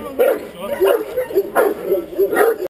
Não, não, não.